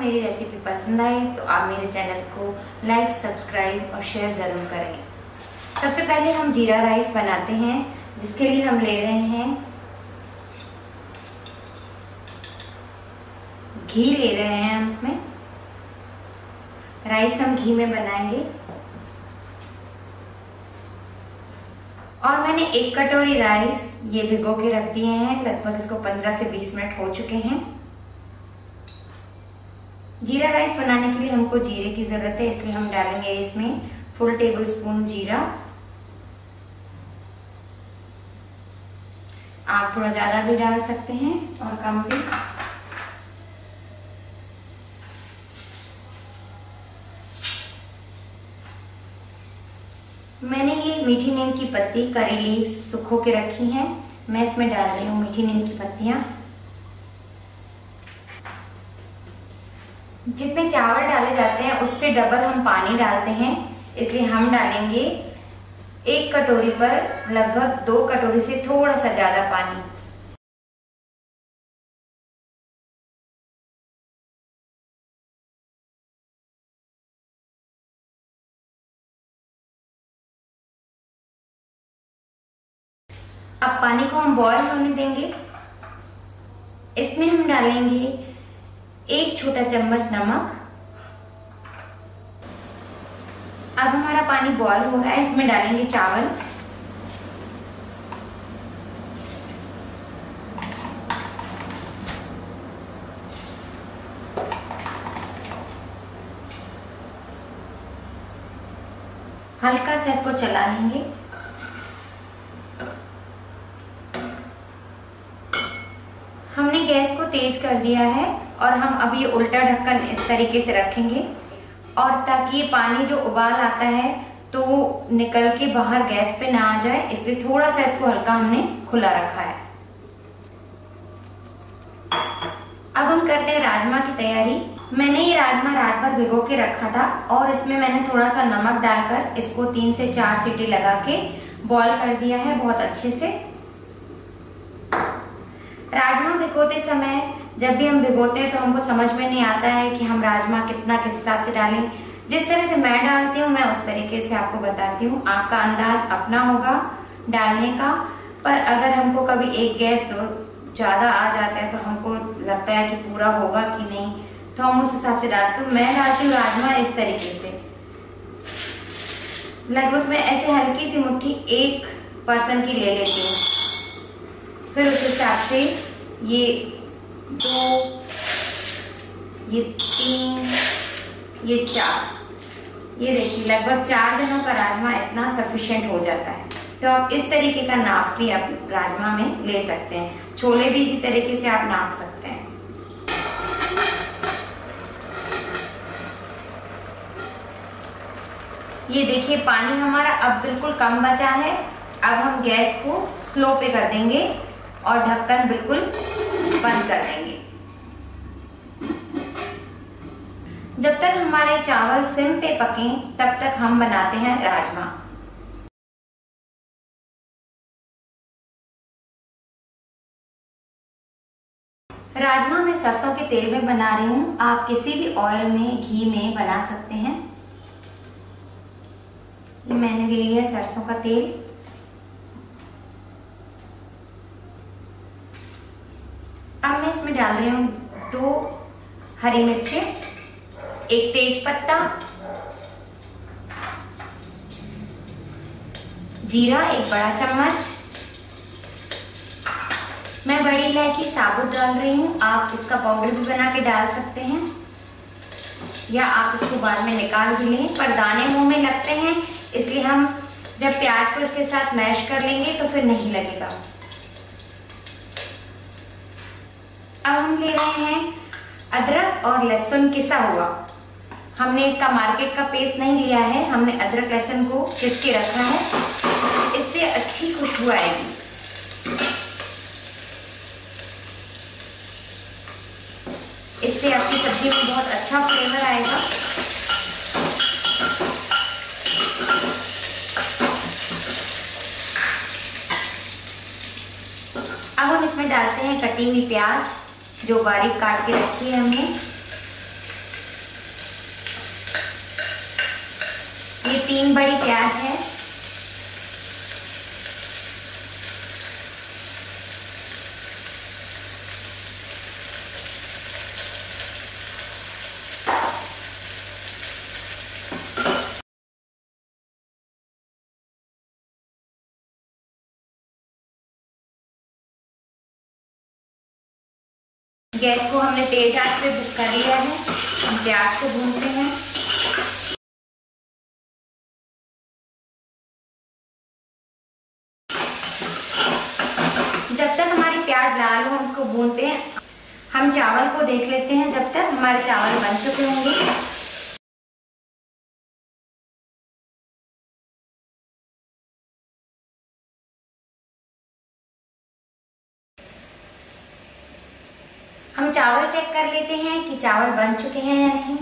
पसंद आए तो आप मेरे चैनल को लाइक सब्सक्राइब और शेयर ज़रूर करें। सबसे पहले हम जीरा राइस बनाते हैं, जिसके लिए हम ले रहे हैं घी ले रहे हैं हम इसमें। राइस हम घी में बनाएँगे। और मैंने एक कटोरी राइस ये भिगो के रख दिए हैं, लगभग इसको 15 से 20 मिनट हो चुके हैं। जीरा राइस बनाने के लिए हमको जीरे की ज़रूरत है, इसलिए हम डालेंगे इसमें फुल टेबल स्पून जीरा। आप थोड़ा ज़्यादा भी डाल सकते हैं और कम भी। मैंने ये मीठी नीम की पत्ती, करी लीव्स सुखो के रखी हैं। मैं इसमें डाल रही हूँ मीठी नीम की पत्तियाँ। जितने चावल डाले जाते हैं, उससे डबल हम पानी डालते हैं। इसलिए हम डालेंगे एक कटोरी पर लगभग दो कटोरी से थोड़ा सा ज़्यादा पानी। अब पानी को हम बॉईल होने देंगे। इसमें हम डालेंगे एक छोटा चम्मच नमक। अब हमारा पानी बॉईल हो रहा है, इसमें डालेंगे चावल। हल्का सा इसको चला लेंगे। हमने गैस को तेज कर दिया है। और हम ये उल्टा ढक्कन इस तरीके से रखेंगे। और ताकि ये पानी जो उबाल आता है तो निकल के बाहर गैस पे ना आ जाए, इसलिए थोड़ा सा इसको हल्का हमने खुला रखा है। अब हम करते हैं राजमा की तैयारी। मैंने ये राजमा रात भर भिगो के रखा था और इसमें मैंने थोड़ा सा नमक डालकर इसको तीन से चार सीटी लगा के बॉईल कर दिया है बहुत अच्छे से। राजमा भिगोते समय जब भी हम भिगोते हैं तो हमको समझ में नहीं आता है कि हम राजमा कितना किस हिसाब से डालें। जिस तरह से मैं डालती हूँ, मैं उस तरीके से आपको बताती हूँ। आपका अंदाज अपना होगा डालने का। पर अगर हमको कभी एक गैस दो ज़्यादा आ जाता है तो हमको लगता है कि पूरा होगा कि नहीं। तो हम उस हिसाब से डालते हूँ। मैं डालती हूँ राजमा इस तरीके से। लगभग मैं ऐसे हल्की सी मुट्ठी एक पर्सन की ले लेती हूँ। फिर उस हिसाब से ये दो, ये तीन, ये चार। ये देखिए, लगभग चार जनों का राजमा इतना सफिशियंट हो जाता है। तो आप इस तरीके का नाप भी आप राजमा में ले सकते हैं। छोले भी इसी तरीके से आप नाप सकते हैं। ये देखिए, पानी हमारा अब बिल्कुल कम बचा है। अब हम गैस को स्लो पे कर देंगे और ढक्कन बिल्कुल बंद कर देंगे जब तक हमारे चावल सिम पे पके, तब तक हम बनाते हैं राजमा। राजमा मैं सरसों के तेल में बना रही हूँ। आप किसी भी ऑयल में, घी में बना सकते हैं। ये मैंने ले लिया सरसों का तेल। अब मैं इसमें डाल रही हूँ दो हरी मिर्चें। एक तेज पत्ता। जीरा, एक बड़ा चम्मच। मैं बड़ी इलायची, साबुत डाल रही हूँ। आप इसका पाउडर भी बना के डाल सकते हैं। या आप इसको बाद में निकाल भी लें। पर दाने मुँह में लगते हैं, इसलिए हम जब प्याज को इसके साथ मैश कर लेंगे तो फिर नहीं लगेगा। अब हम ले रहे हैं अदरक और लहसुन किसा हुआ। हमने इसका मार्केट का पेस्ट नहीं लिया है, हमने अदरक लहसुन को किस के रखा है। इससे अच्छी खुशबू आएगी। इससे आपकी सब्ज़ी में बहुत अच्छा फ्लेवर आएगा। अब हम इसमें डालते हैं कटी हुई प्याज, जो बारीक काट के रखी है हमने। तीन बड़ी प्याज है। गैस को हमने तेज आँच पे बुक कर लिया है। हम प्याज को भूनते हैं जब तक हमारी प्याज लाल हो हम उसको भूनते हैं हम चावल को देख लेते हैं जब तक हमारे चावल बन चुके होंगे। हम चावल चेक कर लेते हैं कि चावल बन चुके हैं या नहीं।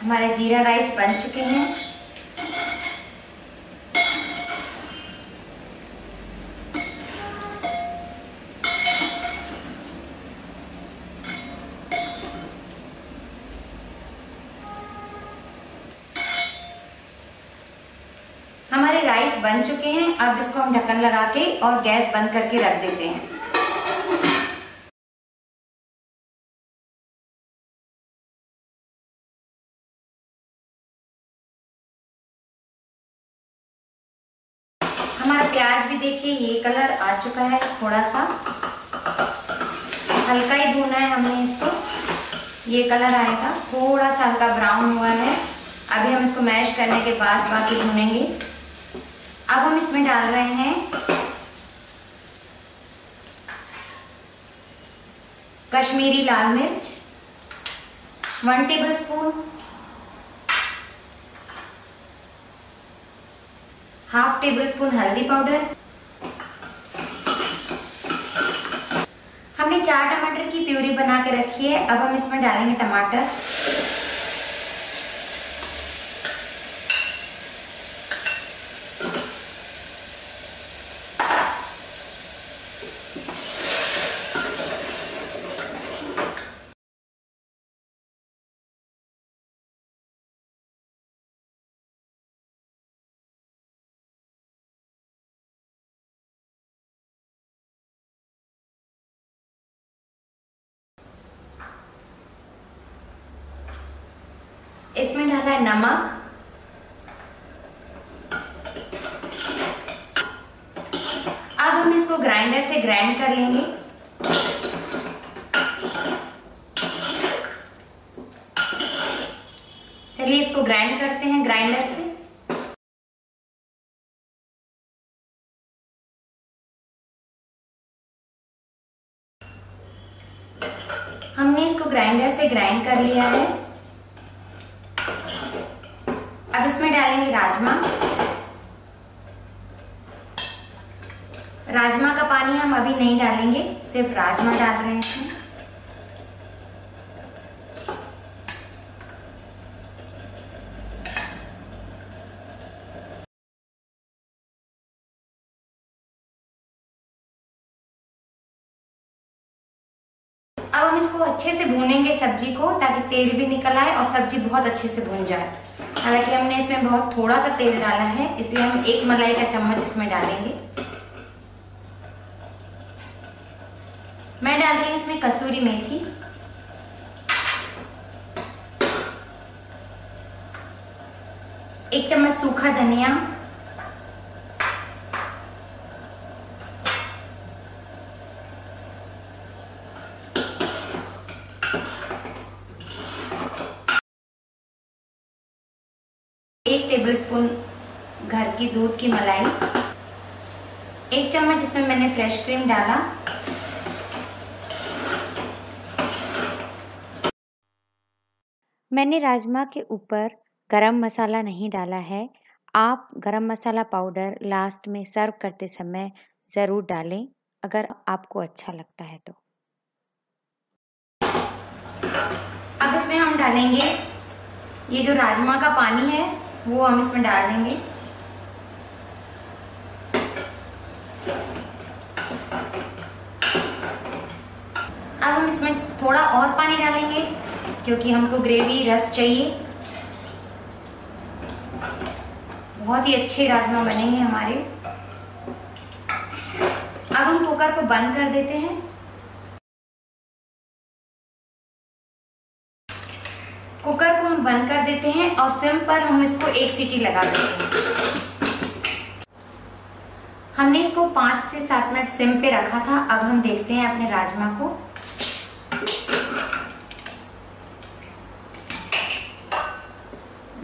हमारे जीरा राइस बन चुके हैं। बन चुके हैं। अब इसको हम ढक्कन लगा के और गैस बंद करके रख देते हैं। हमारा प्याज भी देखिए, ये कलर आ चुका है थोड़ा सा हल्का ही भूना है हमने इसको। ये कलर आएगा। थोड़ा सा हल्का ब्राउन हुआ है। अभी हम इसको मैश करने के बाद बाकी भूनेंगे अब हम इसमें डाल रहे हैं कश्मीरी लाल मिर्च one tablespoon half tablespoon हल्दी पाउडर हमने चार टमाटर की प्यूरी बना के रखी है, अब हम इसमें डालेंगे टमाटर इसमें डाला है नमक। अब हम इसको ग्राइंडर से ग्राइंड कर लेंगे। चलिए इसको ग्राइंड करते हैं ग्राइंडर से। हमने इसको ग्राइंडर से ग्राइंड कर लिया है। अब इसमें डालेंगे राजमा। राजमा का पानी हम अभी नहीं डालेंगे, सिर्फ़ राजमा डाल रहे हैं। अब हम इसको अच्छे से भूनेंगे सब्ज़ी को, ताकि तेल भी निकल आए और सब्ज़ी बहुत अच्छे से भून जाए। हालाँकि हमने इसमें बहुत थोड़ा सा तेल डाला है, इसलिए हम एक मलाई का चम्मच इसमें डालेंगे। मैं डाल रही हूँ इसमें कसूरी मेथी। एक चम्मच सूखा धनिया। की दूध की मलाई। एक चम्मच इसमें मैंने फ्रेश क्रीम डाला। मैंने राजमा के ऊपर गरम मसाला नहीं डाला है। आप गरम मसाला पाउडर लास्ट में सर्व करते समय ज़रूर डालें अगर आपको अच्छा लगता है तो। अब इसमें हम डालेंगे ये जो राजमा का पानी है वो हम इसमें डाल देंगे अब हम इसमें थोड़ा और पानी डालेंगे, क्योंकि हमको ग्रेवी रस चाहिए। बहुत ही अच्छे राजमा बनेंगे हमारे। अब हम कुकर को बंद कर देते हैं। कुकर को हम बंद कर देते हैं और सिम पर हम इसको एक सीटी लगा देते हैं। हमने इसको पाँच से सात मिनट सिम पे रखा था। अब हम देखते हैं अपने राजमा को।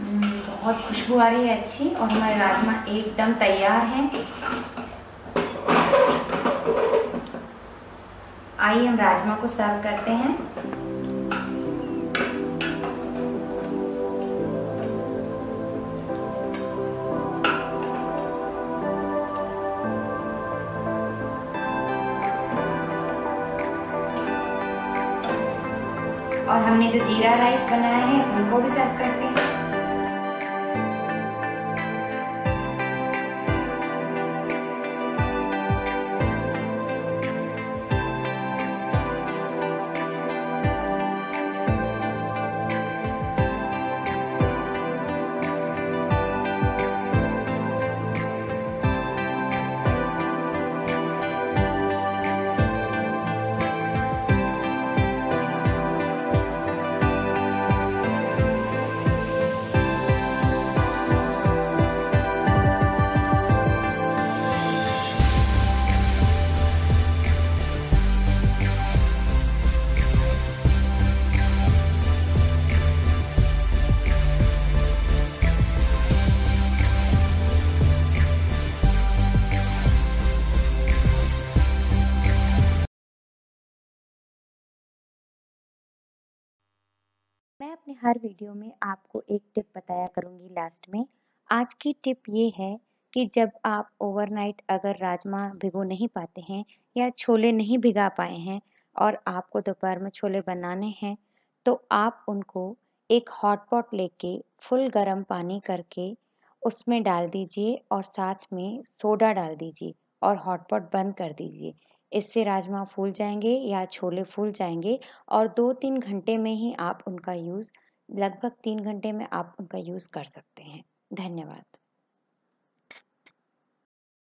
बहुत खुशबू आ रही है अच्छी, और हमारे राजमा एकदम तैयार हैं। आइए हम राजमा को सर्व करते हैं। और हमने जो जीरा राइस बनाया है उनको भी सर्व करते हैं। अपने हर वीडियो में आपको एक टिप बताया करूँगी लास्ट में। आज की टिप ये है कि जब आप ओवरनाइट अगर राजमा भिगो नहीं पाते हैं या छोले नहीं भिगा पाए हैं और आपको दोपहर में छोले बनाने हैं तो आप उनको एक हॉट पॉट लेके फुल गर्म पानी करके उसमें डाल दीजिए और साथ में सोडा डाल दीजिए और हॉट पॉट बंद कर दीजिए। इससे राजमा फूल जाएँगे या छोले फूल जाएँगे और दो तीन घंटे में ही आप उनका यूज़, लगभग तीन घंटे में आप उनका यूज़ कर सकते हैं। धन्यवाद।